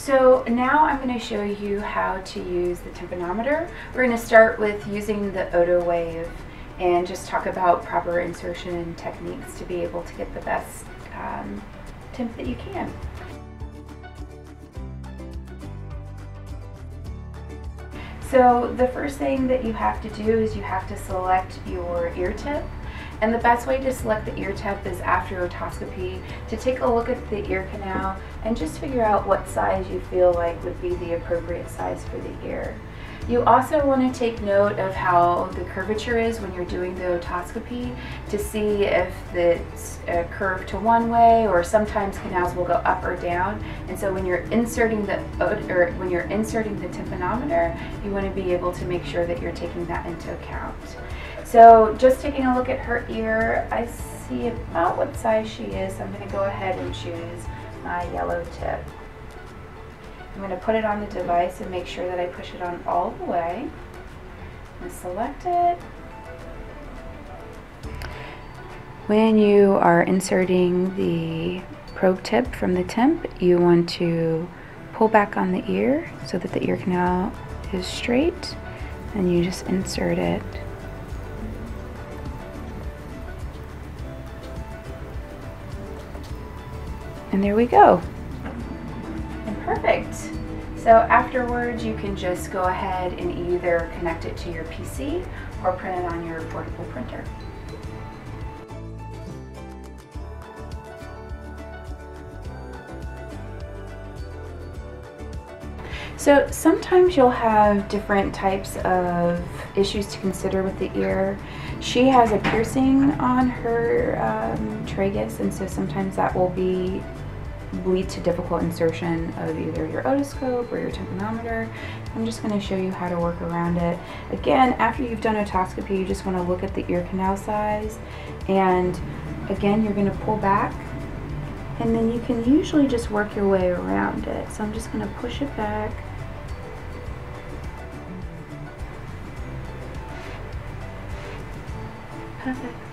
So now I'm going to show you how to use the tympanometer. We're going to start with using the Otowave and just talk about proper insertion techniques to be able to get the best um, tymp that you can. So the first thing that you have to do is you have to select your ear tip. And the best way to select the ear tip is after otoscopy to take a look at the ear canal and just figure out what size you feel like would be the appropriate size for the ear. You also want to take note of how the curvature is when you're doing the otoscopy to see if it's uh, curved to one way or sometimes canals will go up or down. And so when you're inserting the or when you're inserting the tympanometer, you want to be able to make sure that you're taking that into account. So just taking a look at her ear, I see about what size she is. I'm going to go ahead and choose my yellow tip. I'm going to put it on the device and make sure that I push it on all the way. To select it. When you are inserting the probe tip from the tymp, you want to pull back on the ear so that the ear canal is straight and you just insert it And there we go. Perfect. So afterwards you can just go ahead and either connect it to your PC or print it on your portable printer. So sometimes you'll have different types of issues to consider with the ear. She has a piercing on her um, tragus and so sometimes that will be lead to difficult insertion of either your otoscope or your tympanometer. I'm just going to show you how to work around it. Again, after you've done otoscopy, you just want to look at the ear canal size and again, you're going to pull back and then you can usually just work your way around it. So I'm just going to push it back. Perfect.